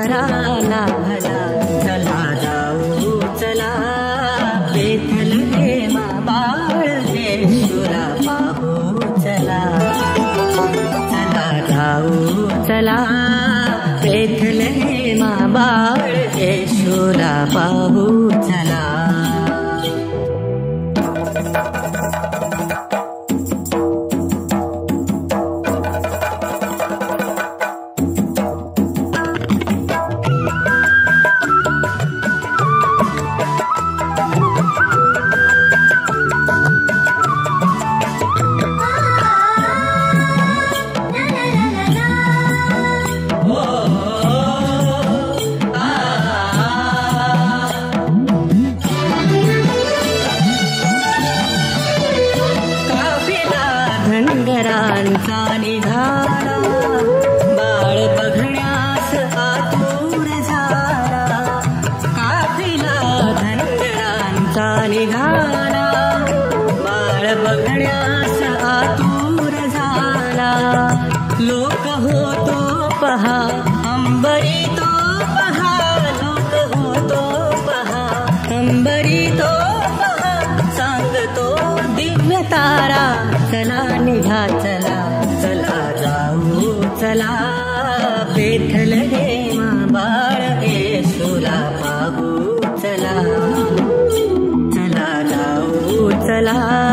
घरा भला चला जाऊ चला. बेथल देवा बाळ देशुरा पाहू चला. चला चला. बेथल देवा बाळ देशुरा पाहू चला. अक्षरांचा निघाला बाळ बघण्यास आतूर झाला. काफिला धनगरांचा निघाला बाळ बघण्यास आतूर झाला. लोक होतो पहा घ्या चला चला जाऊ चला. बेथल हे बाळ येशूला पाहू चला. चला जाऊ चला.